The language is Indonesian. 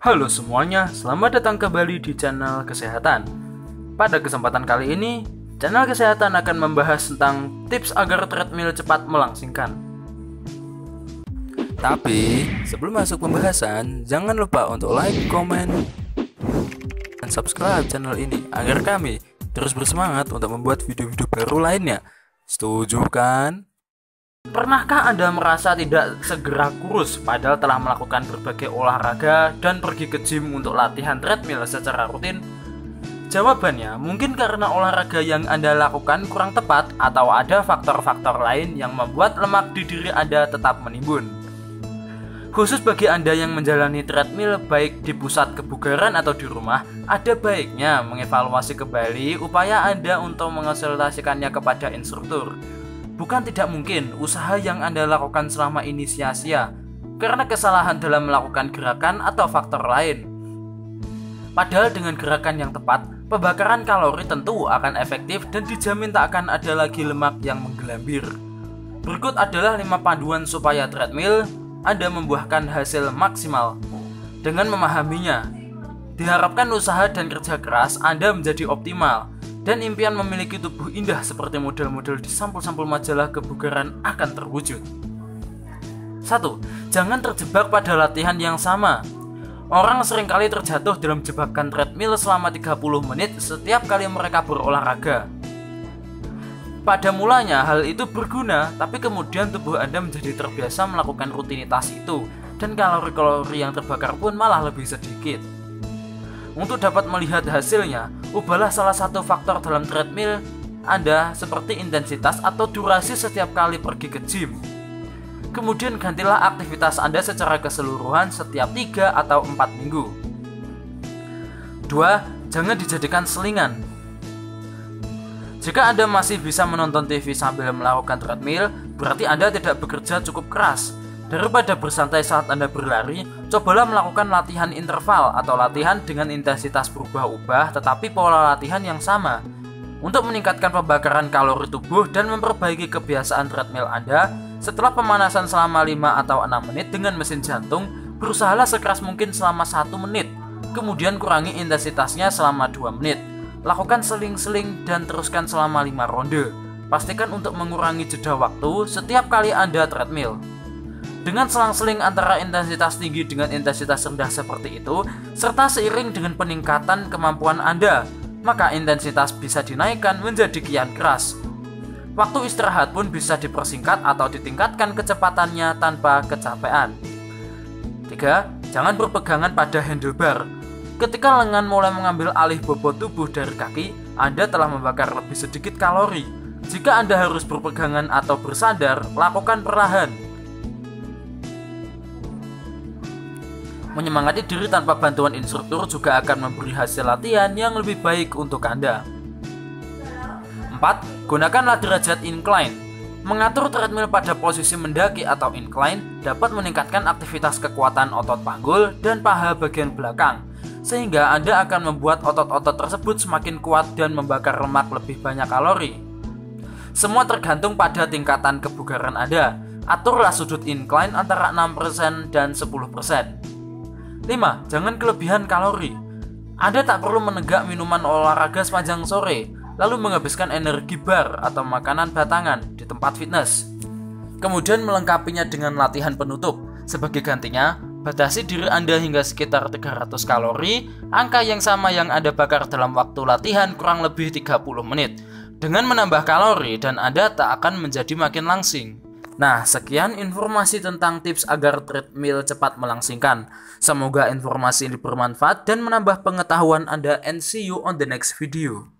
Halo semuanya, selamat datang kembali di channel kesehatan. Pada kesempatan kali ini, channel kesehatan akan membahas tentang tips agar treadmill cepat melangsingkan. Tapi, sebelum masuk pembahasan, jangan lupa untuk like, komen, dan subscribe channel ini agar kami terus bersemangat untuk membuat video-video baru lainnya. Setuju kan? Pernahkah Anda merasa tidak segera kurus padahal telah melakukan berbagai olahraga dan pergi ke gym untuk latihan treadmill secara rutin? Jawabannya, mungkin karena olahraga yang Anda lakukan kurang tepat atau ada faktor-faktor lain yang membuat lemak di diri Anda tetap menimbun. Khusus bagi Anda yang menjalani treadmill baik di pusat kebugaran atau di rumah, ada baiknya mengevaluasi kembali upaya Anda untuk mengonsultasikannya kepada instruktur Bukan tidak mungkin usaha yang Anda lakukan selama ini sia-sia karena kesalahan dalam melakukan gerakan atau faktor lain. Padahal dengan gerakan yang tepat, pembakaran kalori tentu akan efektif dan dijamin tak akan ada lagi lemak yang menggelambir. Berikut adalah 5 panduan supaya treadmill Anda membuahkan hasil maksimal. Dengan memahaminya, diharapkan usaha dan kerja keras Anda menjadi optimal dan impian memiliki tubuh indah seperti model-model di sampul-sampul majalah kebugaran akan terwujud. 1. Jangan terjebak pada latihan yang sama. Orang sering kali terjatuh dalam jebakan treadmill selama 30 menit setiap kali mereka berolahraga. Pada mulanya hal itu berguna, tapi kemudian tubuh Anda menjadi terbiasa melakukan rutinitas itu dan kalori-kalori yang terbakar pun malah lebih sedikit. Untuk dapat melihat hasilnya, ubahlah salah satu faktor dalam treadmill Anda seperti intensitas atau durasi setiap kali pergi ke gym. Kemudian gantilah aktivitas Anda secara keseluruhan setiap 3 atau 4 minggu. 2. Jangan dijadikan selingan. Jika Anda masih bisa menonton TV sambil melakukan treadmill, berarti Anda tidak bekerja cukup keras. Daripada bersantai saat Anda berlari, cobalah melakukan latihan interval atau latihan dengan intensitas berubah-ubah tetapi pola latihan yang sama. Untuk meningkatkan pembakaran kalori tubuh dan memperbaiki kebiasaan treadmill Anda, setelah pemanasan selama 5 atau 6 menit dengan mesin jantung, berusahalah sekeras mungkin selama 1 menit. Kemudian kurangi intensitasnya selama 2 menit. Lakukan seling-seling dan teruskan selama 5 ronde. Pastikan untuk mengurangi jeda waktu setiap kali Anda treadmill. Dengan selang-seling antara intensitas tinggi dengan intensitas rendah seperti itu, serta seiring dengan peningkatan kemampuan Anda, maka intensitas bisa dinaikkan menjadi kian keras. Waktu istirahat pun bisa dipersingkat atau ditingkatkan kecepatannya tanpa kecapean. 3. Jangan berpegangan pada handlebar. Ketika lengan mulai mengambil alih bobot tubuh dari kaki, Anda telah membakar lebih sedikit kalori. Jika Anda harus berpegangan atau bersandar, lakukan perlahan Menyemangati diri tanpa bantuan instruktur juga akan memberi hasil latihan yang lebih baik untuk Anda. 4. Gunakanlah derajat incline. Mengatur treadmill pada posisi mendaki atau incline dapat meningkatkan aktivitas kekuatan otot panggul dan paha bagian belakang, sehingga Anda akan membuat otot-otot tersebut semakin kuat dan membakar lemak lebih banyak kalori. Semua tergantung pada tingkatan kebugaran Anda. Aturlah sudut incline antara 6% dan 10%. 5. Jangan kelebihan kalori. Anda tak perlu menegak minuman olahraga sepanjang sore, lalu menghabiskan energi bar atau makanan batangan di tempat fitness. Kemudian melengkapinya dengan latihan penutup. Sebagai gantinya, batasi diri Anda hingga sekitar 300 kalori, angka yang sama yang Anda bakar dalam waktu latihan kurang lebih 30 menit. Dengan menambah kalori dan Anda tak akan menjadi makin langsing. Nah, sekian informasi tentang tips agar treadmill cepat melangsingkan. Semoga informasi ini bermanfaat dan menambah pengetahuan Anda and see you on the next video.